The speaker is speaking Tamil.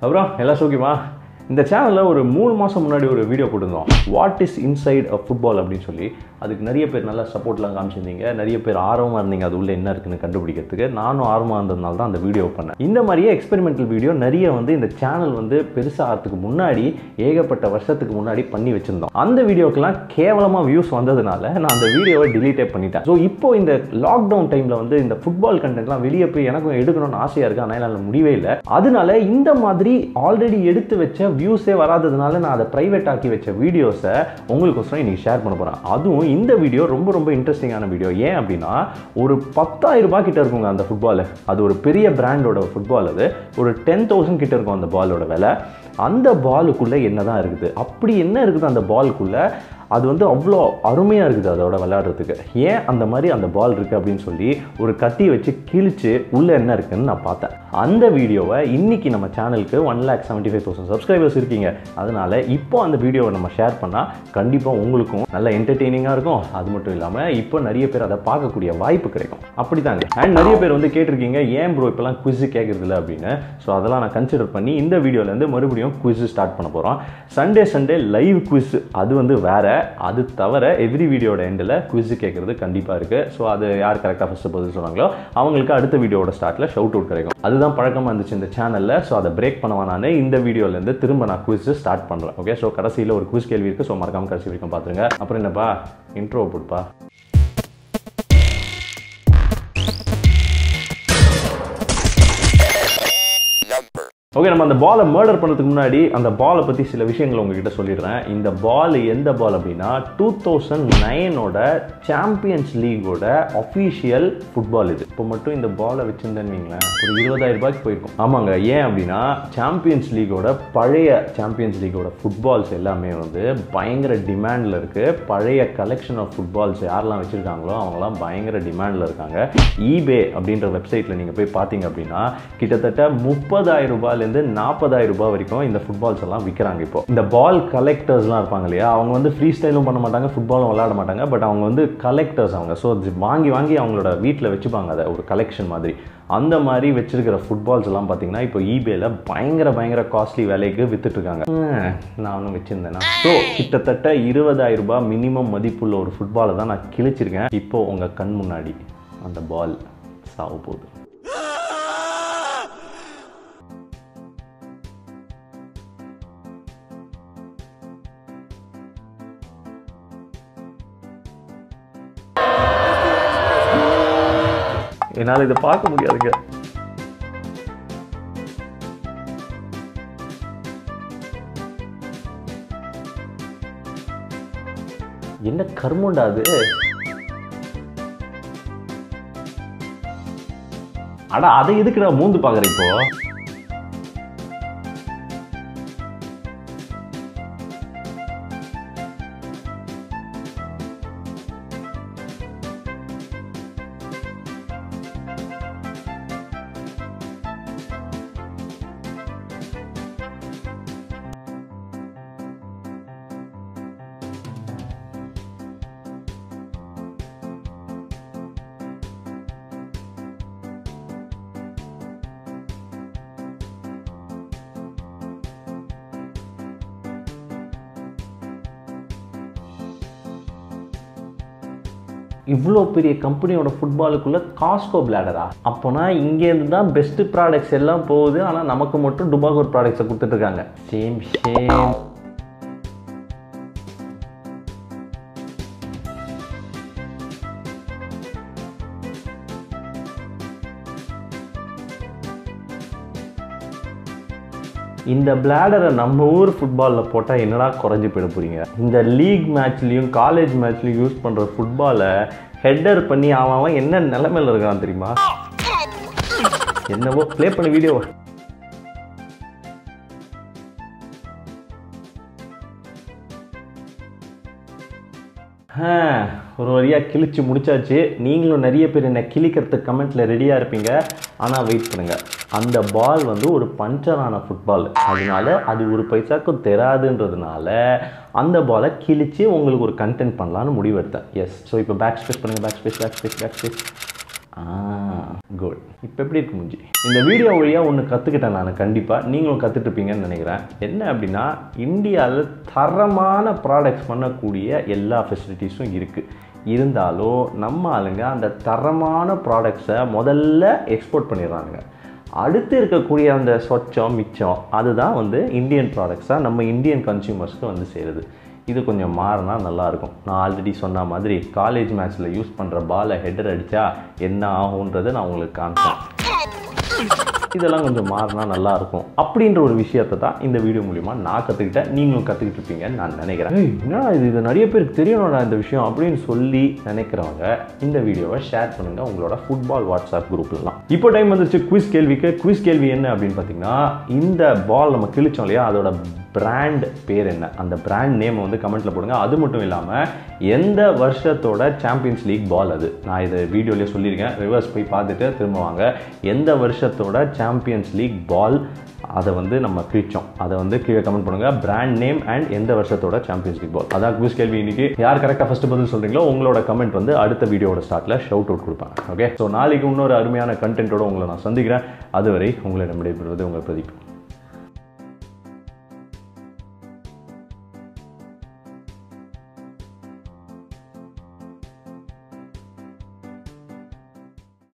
அப்புறம் எல்லாம் சோக்கியமா? இந்த சேனலில் ஒரு மூணு மாதம் முன்னாடி ஒரு வீடியோ போட்டிருந்தோம். What is inside a football அப்படின்னு சொல்லி. அதுக்கு நிறைய பேர் நல்லா சப்போர்ட்லாம் காமிச்சிருந்தீங்க. நிறைய பேர் ஆர்வமாக இருந்தீங்க. அது உள்ளே என்ன இருக்குன்னு கண்டுபிடிக்கிறதுக்கு. நானும் ஆர்வமாக இருந்ததுனால தான் அந்த வீடியோ பண்ணேன். இந்த மாதிரியே எக்ஸ்பெரிமெண்டல் வீடியோ நிறைய வந்து இந்த சேனல் வந்து பெருசாகிறதுக்கு முன்னாடி ஏகப்பட்ட வருஷத்துக்கு முன்னாடி பண்ணி வச்சுருந்தோம். அந்த வீடியோக்கெல்லாம் கேவலமாக வியூஸ் வந்ததுனால நான் அந்த வீடியோவை டிலீட்டே பண்ணிட்டேன். ஸோ இப்போ இந்த லாக்டவுன் டைமில் வந்து இந்த ஃபுட்பால் கண்டென்ட்லாம் வெளியே போய் எனக்கும் எடுக்கணும்னு ஆசையாக இருக்குது ஆனால் என்னால் முடியவே இல்லை. அதனால இந்த மாதிரி ஆல்ரெடி எடுத்து வச்ச வியூஸே வராததுனால நான் அதை ப்ரைவேட் ஆக்கி வச்ச வீடியோஸை உங்களுக்கோசரம் இன்னைக்கு ஷேர் பண்ண போகிறேன் அதுவும் இந்த வீடியோ ரொம்ப ரொம்ப இன்ட்ரெஸ்டிங்கான வீடியோ ஏன் அப்படின்னா ஒரு பத்தாயிரம் ரூபாய் கிட்ட இருக்குங்க அந்த ஃபுட்பால் அது ஒரு பெரிய பிராண்டோட ஃபுட்பால் அது. ஒரு டென் தௌசண்ட் கிட்ட இருக்கும் அந்த பாலோட விலை. அந்த பாலுக்குள்ளே என்ன தான் இருக்குது? அப்படி என்ன இருக்குது அந்த பாலுக்குள்ளே அது வந்து அவ்வளோ அருமையாக இருக்குது அதோட விளையாடுறதுக்கு. ஏன் அந்த மாதிரி அந்த பால் இருக்குது அப்படின்னு சொல்லி ஒரு கத்தி வச்சு கிழிச்சு உள்ளே என்ன இருக்குன்னு நான் பார்த்தேன். அந்த வீடியோவை இன்னைக்கு நம்ம சேனலுக்கு one lakh seventy five thousand subscribers இருக்கீங்க. அதனால் இப்போ அந்த வீடியோவை நம்ம ஷேர் பண்ணால் கண்டிப்பாக உங்களுக்கும் நல்ல என்டர்டெய்னிங்காக இருக்கும். அது மட்டும் இல்லாமல் இப்போ நிறைய பேர் அதை பார்க்கக்கூடிய வாய்ப்பு கிடைக்கும். அப்படி தாங்க அண்ட் நிறைய பேர் வந்து கேட்டிருக்கீங்க ஏன் ப்ரோ இப்போலாம் குவிஸ் கேட்குறதில்ல அப்படின்னு. ஸோ அதெல்லாம் நான் கன்சிடர் பண்ணி இந்த வீடியோலேருந்து மறுபடியும் குவிஸ் ஸ்டார்ட் பண்ண போகிறோம் சண்டே சண்டே லைவ் குவிஸ் அது வந்து வேறு. அது தவிர எவ்ரி வீடியோட எண்டில் குவிஸ் கேட்குறது கண்டிப்பாக இருக்குது ஸோ அது யார் கரெக்டாக ஃபஸ்ட்டு பதில் சொன்னாங்களோ அவங்களுக்கு அடுத்த வீடியோட ஸ்டார்ட்டில் ஷவுட் அவுட் கிடைக்கும். அதுதான் பழக்கமாக இருந்துச்சு இந்த சேனலில் ஸோ அதை பிரேக் பண்ணவா நான். இந்த வீடியோலேருந்து திரும்ப நான் குவிஸ் ஸ்டார்ட் பண்ணுறேன் ஓகே ஸோ கடைசியில் ஒரு குவிஸ் கேள்வி இருக்குது ஸோ மறக்காம கடைசி வரைக்கும் பார்த்துருங்க. அப்புறம் என்னப்பா? இன்ட்ரோ போட்டுப்பா ஓகே நம்ம அந்த பாலை மர்டர் பண்ணுறதுக்கு முன்னாடி அந்த பாலை பற்றி சில விஷயங்கள் உங்ககிட்ட சொல்லிடுறேன். இந்த பால் எந்த பால் அப்படின்னா டூ தௌசண்ட் நைனோட சாம்பியன்ஸ் லீகோட அஃபீஷியல் ஃபுட்பால் இது. இப்போ மட்டும் இந்த பாலை வச்சுருந்தேன்னு வைங்களேன் ஒரு இருபதாயிரம் ரூபாய்க்கு போயிருக்கும். ஆமாங்க ஏன் அப்படின்னா சாம்பியன்ஸ் லீகோட பழைய சாம்பியன்ஸ் லீகோட ஃபுட்பால்ஸ் எல்லாமே வந்து பயங்கர டிமாண்டில் இருக்குது பழைய கலெக்ஷன் ஆஃப் ஃபுட்பால்ஸ் யாரெல்லாம் வச்சுருக்காங்களோ அவங்களாம் பயங்கர டிமாண்டில் இருக்காங்க. ஈபே அப்படின்ற வெப்சைட்டில் நீங்கள் போய் பார்த்தீங்க அப்படின்னா கிட்டத்தட்ட முப்பதாயிரம் ரூபாயிலேருந்து நாற்பதாயிரம் ரூபாய் வரைக்கும் இந்த ஃபுட்பால்ஸ் எல்லாம் விற்கிறாங்க இப்போ. இந்த பால் கலெக்டர்ஸ்லாம் இருப்பாங்க இல்லையா? அவங்க வந்து ஃப்ரீ ஸ்டைலும் பண்ண மாட்டாங்க ஃபுட்பாலும் விளாட மாட்டாங்க. பட் அவங்க வந்து கலெக்டர்ஸ் அவங்க. ஸோ வாங்கி வாங்கி அவங்களோட வீட்டில் வச்சுப்பாங்க அதை ஒரு கலெக்ஷன் மாதிரி. அந்த மாதிரி வச்சிருக்கிற ஃபுட்பால்ஸ் எல்லாம் பார்த்தீங்கன்னா இப்போ ஈபேல பயங்கர பயங்கர காஸ்ட்லி விலைக்கு வித்துட்டு இருக்காங்க நானும் வச்சிருந்தேன்னா ஸோ கிட்டத்தட்ட இருபதாயிரம் ரூபாய் மினிமம் மதிப்புள்ள ஒரு ஃபுட்பாலை தான் நான் கிழிச்சிருக்கேன். இப்போ உங்க கண் முன்னாடி அந்த பால் சாவு போகுது. என்னால் இதை பார்க்க முடியாதுங்க. என்ன கர்மண்டா அது? அடா அதை நான் மூந்து பாக்குற இப்போ? இவ்வளோ பெரிய கம்பெனியோட ஃபுட்பாலுக்குள்ளே காஸ்கோ பிளாடரா அப்போனா இங்கேருந்து தான் பெஸ்ட்டு ப்ராடக்ட்ஸ் எல்லாம் போகுது. ஆனால் நமக்கு மட்டும் டுபாகோர் ப்ராடக்ட்ஸை கொடுத்துட்ருக்காங்க சேம் சேம் இந்த பிளாடரை நம்ம ஊர் ஃபுட்பாலில் போட்டால் என்னடா குறைஞ்சி போயிட போறீங்க? இந்த லீக் மேட்ச்லேயும் காலேஜ் மேட்ச்லேயும் யூஸ் பண்ணுற ஃபுட்பாலை ஹெட்டர் பண்ணி அவன் அவன் என்ன நிலமையில் இருக்கான் தெரியுமா? என்னவோ ப்ளே பண்ண வீடியோ ஒரு வழியாக கிழிச்சு முடிச்சாச்சு. நீங்களும் நிறைய பேர் என்னை கிழிக்கிறதுக்கு கமெண்ட்டில் ரெடியாக இருப்பீங்க. ஆனால் வெயிட் பண்ணுங்கள் அந்த பால் வந்து ஒரு பஞ்சரான ஃபுட்பால் அதனால அது ஒரு பைசாக்கும் தெரியாதுன்றதுனால அந்த பாலை கிழிச்சு உங்களுக்கு ஒரு கண்டென்ட் பண்ணலான்னு முடிவெடுத்தேன். எஸ் ஸோ இப்போ பேக் ஸ்பேஸ் பண்ணுங்கள் back space back space back space good இப்போ எப்படி இருக்கு முஞ்சி? இந்த வீடியோ வழியாக ஒன்று கற்றுக்கிட்டேன் நான் கண்டிப்பாக நீங்களும் கற்றுட்ருப்பீங்கன்னு நினைக்கிறேன். என்ன அப்படின்னா இந்தியாவில் தரமான ப்ராடக்ட்ஸ் பண்ணக்கூடிய எல்லா ஃபெசிலிட்டிஸும் இருக்குது இருந்தாலும் நம்ம ஆளுங்க அந்த தரமான ப்ராடக்ட்ஸை முதல்ல எக்ஸ்போர்ட் பண்ணிடுறாங்க அடுத்து இருக்கக்கூடிய அந்த சொச்சம் மிச்சம் அதுதான் வந்து இந்தியன் ப்ராடக்ட்ஸாக நம்ம இந்தியன் கன்சியூமர்ஸ்க்கு வந்து சேருது. இது கொஞ்சம் மாறினா நல்லாயிருக்கும். நான் ஆல்ரெடி சொன்ன மாதிரி காலேஜ் மேட்ச்சில் யூஸ் பண்ணுற பாலை ஹெட்டர் அடித்தா என்ன ஆகுன்றதை நான் உங்களுக்கு காமிச்சேன் இதெல்லாம் கொஞ்சம் மாறினா நல்லாயிருக்கும். அப்படின்ற ஒரு விஷயத்தை தான் இந்த வீடியோ மூலிமா நான் கற்றுக்கிட்டேன் நீங்களும் கற்றுக்கிட்டு இருப்பீங்கன்னு நான் நினைக்கிறேன். என்னடா இது? இது நிறைய பேருக்கு தெரியணும்டா இந்த விஷயம் அப்படின்னு சொல்லி நினைக்கிறவங்க இந்த வீடியோவை ஷேர் பண்ணுங்கள் உங்களோட ஃபுட்பால் வாட்ஸ்அப் குரூப்லாம் இப்போ டைம் வந்துச்சு குவிஸ் கேள்விக்கு. குவிஸ் கேள்வி என்ன அப்படின்னு பார்த்தீங்கன்னா இந்த பால் நம்ம கிழிச்சோம் இல்லையா? அதோட பிராண்ட் பேர் என்ன? அந்த பிராண்ட் நேம் வந்து கமெண்ட்டில் போடுங்க. அது மட்டும் இல்லாமல் எந்த வருஷத்தோட சாம்பியன்ஸ் லீக் பால் அது? நான் இதை வீடியோலேயே சொல்லியிருக்கேன். ரிவர்ஸ் போய் பார்த்துட்டு திரும்ப வாங்க. எந்த வருஷத்தோட சாம்பியன்ஸ் லீக் பால் அதை வந்து நம்ம கிழிச்சோம் அதை வந்து கீழே கமெண்ட் பண்ணுங்கள் பிராண்ட் நேம் அண்ட் எந்த வருஷத்தோட சாம்பியன்ஸ் லீக் பால் அதான் குவிஸ் கேள்வி இன்னைக்கு. யார் கரெக்டாக ஃபஸ்ட்டு பதில் சொல்கிறீங்களோ உங்களோட கமெண்ட் வந்து அடுத்த வீடியோட ஸ்டார்ட்ல ஷவுட் அவுட் கொடுப்பாங்க. ஓகே ஸோ நாளைக்கு இன்னொரு அருமையான கண்டென்ட்டோட உங்களை நான் சந்திக்கிறேன். அதுவரை உங்களை விடைபெறுவது உங்கள் பிரதீப்.